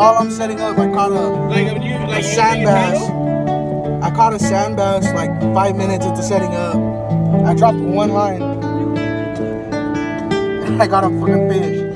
While I'm setting up, I caught a, Like you like you sand bass. I caught a sand bass like five minutes into setting up. I dropped one line. I got a fucking fish.